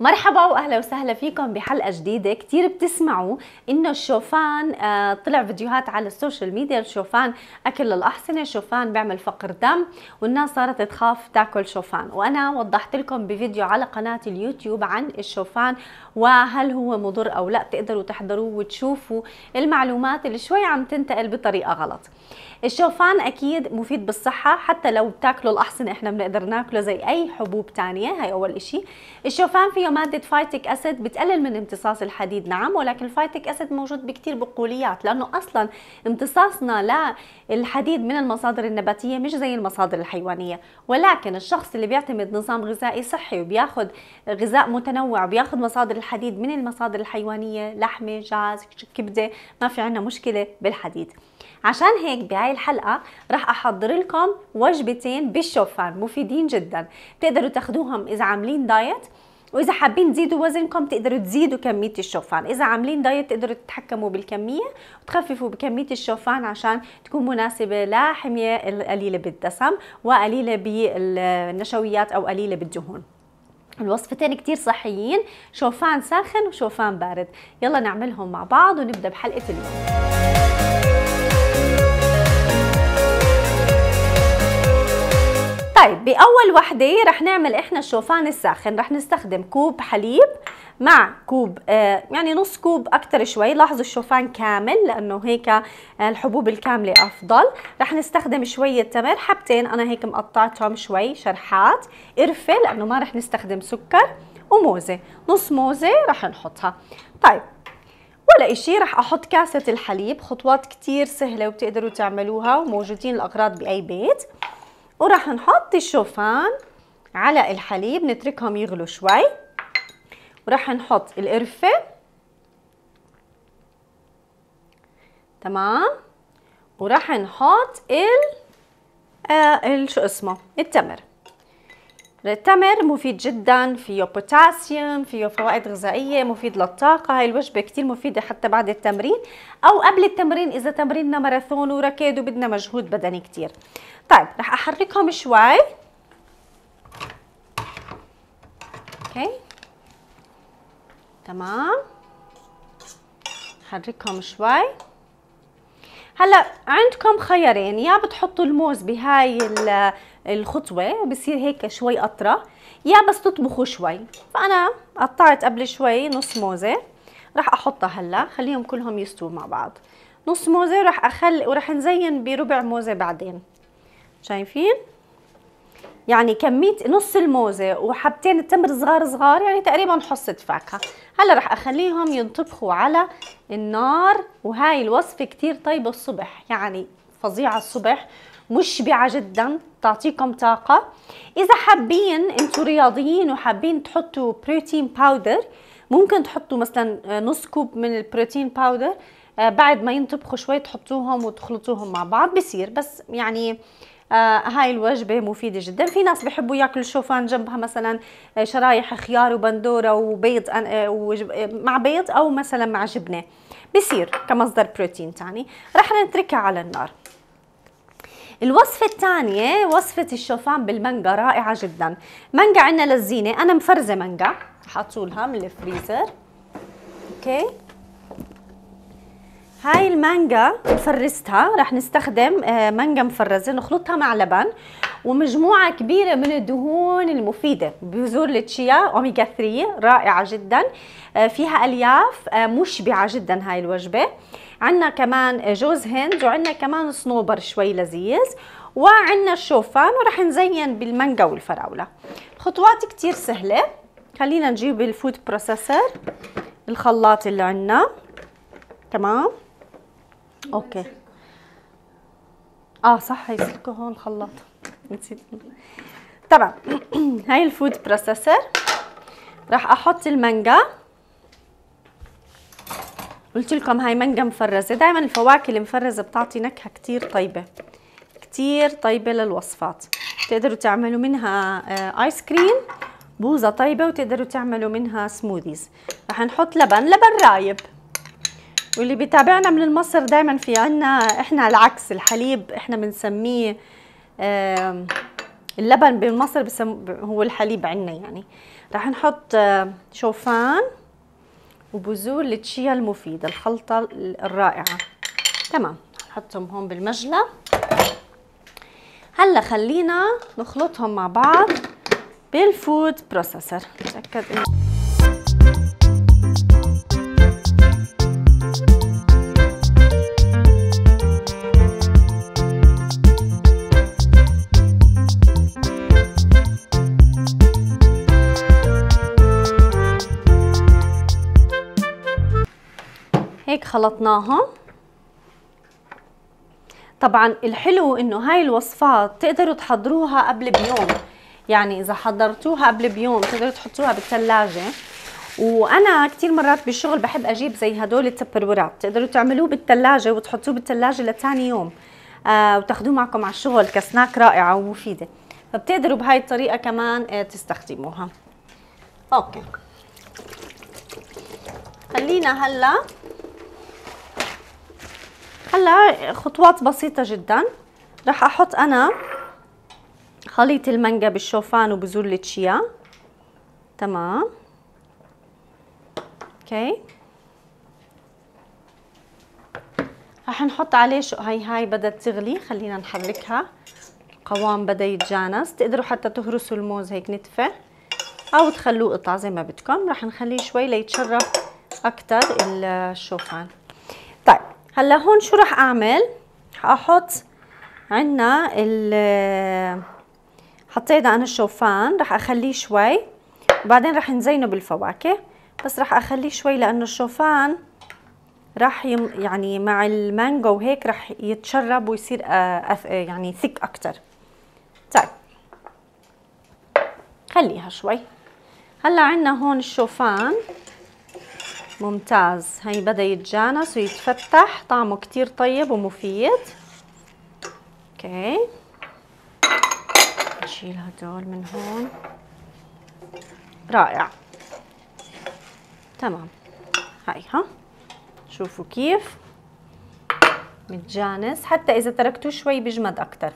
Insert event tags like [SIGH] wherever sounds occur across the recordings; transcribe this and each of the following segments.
مرحبا واهلا وسهلا فيكم بحلقة جديدة. كثير بتسمعوا إنه الشوفان آه طلع فيديوهات على ال social media. الشوفان أكل الأحصنة الشوفان بيعمل فقر دم والناس صارت تخاف تاكل شوفان. وأنا وضحت لكم بفيديو على قناه اليوتيوب عن الشوفان وهل هو مضر أو لا. بتقدروا تحضروه وتشوفوا المعلومات اللي شوي عم تنتقل بطريقة غلط. الشوفان أكيد مفيد بالصحة حتى لو بتاكلوا الأحصنة إحنا بنقدر ناكله زي أي حبوب تانية هاي أول إشي. الشوفان فيه مادة phytic acid بتقلل من امتصاص الحديد. نعم ولكن ال phytic acid موجود بكثير بقوليات لأنه أصلا امتصاصنا للحديد من المصادر النباتية مش زي المصادر الحيوانية. ولكن الشخص اللي بيعتمد نظام غذائي صحي وبياخذ غذاء متنوع وبياخذ مصادر الحديد من المصادر الحيوانية لحمة جاج كبدة ما في عندنا مشكلة بالحديد. عشان هيك بهاي الحلقة رح أحضر لكم وجبتين بالشوفان مفيدين جدا. بتقدروا تاخدوهم إذا عاملين دايت وإذا حابين تزيدوا وزنكم تقدروا تزيدوا كمية الشوفان. إذا عاملين دايت تقدروا تتحكموا بالكمية وتخففوا بكمية الشوفان عشان تكون مناسبة لحمية قليلة بالدسم وقليلة بالنشويات أو قليلة بالدهون. الوصفتين كتير صحيين شوفان ساخن وشوفان بارد. يلا نعملهم مع بعض ونبدأ بحلقة اليوم. طيب بأول وحدة رح نعمل إحنا الشوفان الساخن. رح نستخدم كوب حليب مع كوب آه يعني نص كوب أكثر شوي. لاحظوا الشوفان كامل لأنه هيك آه الحبوب الكاملة أفضل. رح نستخدم شوية تمر حبتين أنا هيك مقطعتهم شوي شرحات. قرفة لأنه ما رح نستخدم سكر. وموزة نص موزة رح نحطها. طيب ولا إشي رح أحط كاسة الحليب. خطوات كتير سهلة وبتقدروا تعملوها وموجودين الأغراض بأي بيت. وراح نحط الشوفان على الحليب نتركهم يغلوا شوي. وراح نحط القرفة. تمام؟ وراح نحط ال آه شو اسمه؟ التمر. التمر مفيد جدا فيه بوتاسيوم فيه فوائد غذائية مفيد للطاقة هاي الوجبة كثير مفيدة حتى بعد التمرين أو قبل التمرين إذا تمريننا ماراثون وركض وبدنا مجهود بدني كثير طيب رح أحركهم شوي. أوكي. تمام. حركهم شوي. هلا عندكم خيارين. يا بتحطوا الموز بهاي الخطوة بصير هيك شوي اطرى يا بس تطبخوا شوي. فأنا قطعت قبل شوي نص موزة راح أحطها هلا خليهم كلهم يستووا مع بعض. نص موزة وراح اخلي وراح نزين بربع موزة بعدين. شايفين؟ يعني كمية نص الموزة وحبتين التمر صغار صغار يعني تقريبا حصة فاكهة. هلأ رح أخليهم ينطبخوا على النار وهاي الوصفة كتير طيبة الصبح يعني فظيعة الصبح مشبعة جدا تعطيكم طاقة. إذا حابين أنتوا رياضيين وحابين تحطوا بروتين باودر ممكن تحطوا مثلا نص كوب من البروتين باودر آه، بعد ما ينطبخوا شوي تحطوهم وتخلطوهم مع بعض بصير. بس يعني هاي الوجبة مفيدة جدا. في ناس بحبوا ياكلوا شوفان جنبها مثلا آه، شرايح خيار وبندورة وبيض آه، مع بيض أو مثلا مع جبنة. بصير كمصدر بروتين تاني. رح نتركها على النار. الوصفة الثانية وصفة الشوفان بالمانجا رائعة جدا. مانجا عندنا للزينة. أنا مفرزة مانجا. حطولها من الفريزر. okay. هاي المانجا فرزتها رح نستخدم آه، مانجا مفرزة نخلطها مع لبن ومجموعة كبيرة من الدهون المفيدة. بذور التشيا أوميجا 3 رائعة جدا. آه، فيها ألياف آه، مشبعة جدا هاي الوجبة. عندنا كمان جوز هند وعندنا كمان صنوبر شوي لذيذ. وعندنا الشوفان ورح نزين بالمانجا والفراولة. الخطوات كتير سهلة. خلينا نجيب ال food processor الخلاط اللي عندنا. تمام؟ أوكي. آه صح هي سلكه هون خلاط نسيت. تمام. [CLEARS THROAT] هاي ال food processor راح أحط المانجا. قلت لكم هاي مانجا مفرزة. دائما الفواكه المفرزه بتعطي نكهة كثير طيبة. كثير طيبة للوصفات. تقدروا تعملوا منها ايس كريم بوظه طيبة وتقدروا تعملوا منها سموذيز رح نحط لبن. لبن رايب. واللي بيتابعنا من مصر دائما في عنا إحنا العكس الحليب إحنا بنسميه اللبن بمصر هو الحليب عنا يعني. رح نحط شوفان وبذور التشيا المفيدة الخلطة الرائعة. تمام نحطهم هون بالمجلى. هلأ خلينا نخلطهم مع بعض بال food processor نتأكد إنه هيك خلطناهم طبعا الحلو إنه هاي الوصفات تقدروا تحضروها قبل بيوم. يعني إذا حضرتوها قبل بيوم تقدروا تحطوها بالثلاجه وأنا كثير مرات بالشغل بحب أجيب زي هدول التبرورات تقدروا تعملوه بالثلاجه وتحطوه بالثلاجه لثاني يوم. آه وتاخذوه معكم على الشغل كسناك رائعة ومفيدة. فبتقدروا بهاي الطريقة كمان آه تستخدموها. okay. خلينا هلأ هلا خطوات بسيطة جدا. رح أحط أنا خليط المانجا بالشوفان وبذور التشيا. تمام. okay. رح نحط عليه شو هاي هاي بدأت تغلي خلينا نحركها. القوام بدأ يتجانس. تقدروا حتى تهرسوا الموز هيك نتفة. أو تخلوه قطع زي ما بدكم. رح نخليه شوي ليتشرب أكتر الشوفان. هلا هون شو رح أعمل؟ حاحط عنا ال حطينا أنا الشوفان رح أخليه شوي وبعدين رح نزينه بالفواكه بس رح أخليه شوي لأنه الشوفان راح يم يعني مع المانجو وهيك راح يتشرب ويصير آه يعني ثك أكتر. طيب. خليها شوي. هلا عنا هون الشوفان. ممتاز. هي بدا يتجانس ويتفتح. طعمه كتير طيب ومفيد. أوكي. نشيل هدول من هون. رائع. تمام. هاي ها. شوفوا كيف. متجانس. حتى إذا تركتوه شوي بيجمد أكتر.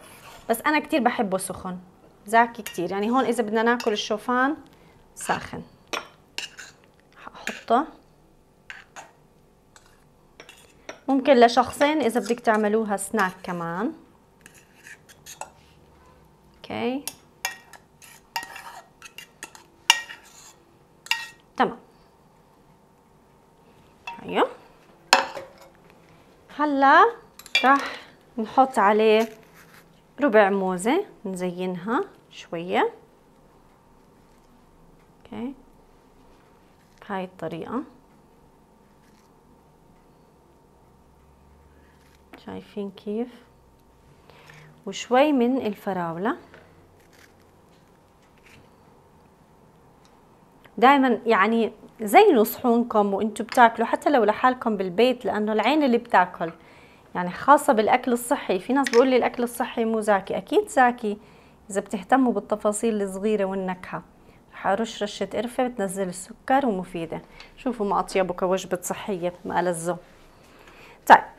بس أنا كتير بحبه سخن. زاكي كتير. يعني هون إذا بدنا ناكل الشوفان ساخن. حأحطه. ممكن لشخصين إذا بدك تعملوها سناك كمان. أوكي تمام. أيوه هلا راح نحط عليه ربع موزة نزينها شوية. أوكي بهاي الطريقة. شايفين كيف؟ وشوي من الفراولة. دائما يعني زينوا صحونكم وأنتم بتاكلوا حتى لو لحالكم بالبيت لأنه العين اللي بتاكل. يعني خاصة بالأكل الصحي. في ناس بيقول لي الأكل الصحي مو زاكي. أكيد زاكي إذا بتهتموا بالتفاصيل الصغيرة والنكهة. رح أرش رشة قرفة بتنزل السكر ومفيدة. شوفوا ما اطيبه كوجبة صحية ما ألذه طيب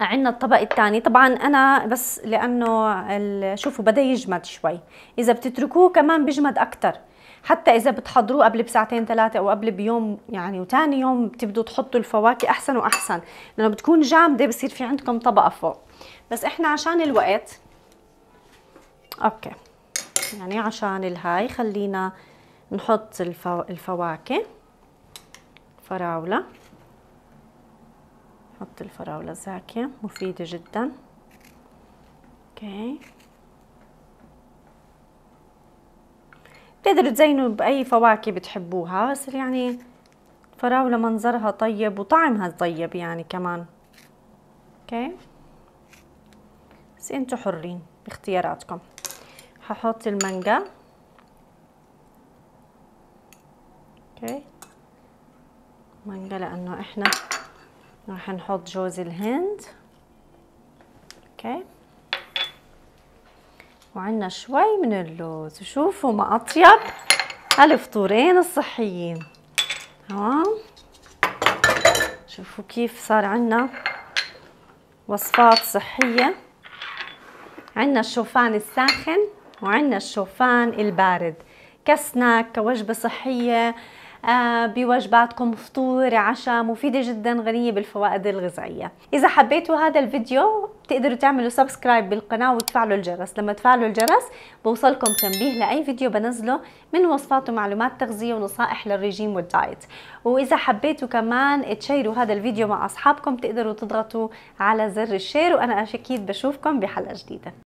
عندنا الطبق الثاني طبعا أنا بس لأنه شوفوا بدأ يجمد شوي. إذا بتتركوه كمان بيجمد أكثر حتى إذا بتحضروه قبل بساعتين ثلاثة أو قبل بيوم يعني وثاني يوم بتبدوا تحطوا الفواكه أحسن وأحسن. لأنه بتكون جامدة بصير في عندكم طبقة فوق. بس إحنا عشان الوقت okay. يعني عشان الهاي خلينا نحط الفو... الفواكه. فراولة. نحط الفراولة زاكية مفيدة جدا. okay. بتقدروا تزينوا بأي فواكه بتحبوها بس يعني فراولة منظرها طيب وطعمها طيب يعني كمان. okay. بس أنتوا حرين باختياراتكم. ححط المانجا. okay. مانجا لأنه إحنا راح نحط جوز الهند. okay. وعندنا شوي من اللوز. وشوفوا ما أطيب. هالفطورين الصحيين. تمام؟ شوفوا كيف صار عندنا وصفات صحية. عندنا الشوفان الساخن وعندنا الشوفان البارد. كسناك كوجبة صحية آه، بوجباتكم فطور عشاء مفيدة جدا غنية بالفوائد الغذائية. إذا حبيتوا هذا الفيديو تقدروا تعملوا subscribe بالقناة وتفعلوا الجرس. لما تفعلوا الجرس بوصلكم تنبيه لأي فيديو بنزله من وصفات ومعلومات تغذية ونصائح للرجيم وال diet. وإذا حبيتوا كمان تشيروا هذا الفيديو مع أصحابكم تقدروا تضغطوا على زر ال share وأنا أكيد بشوفكم بحلقة جديدة.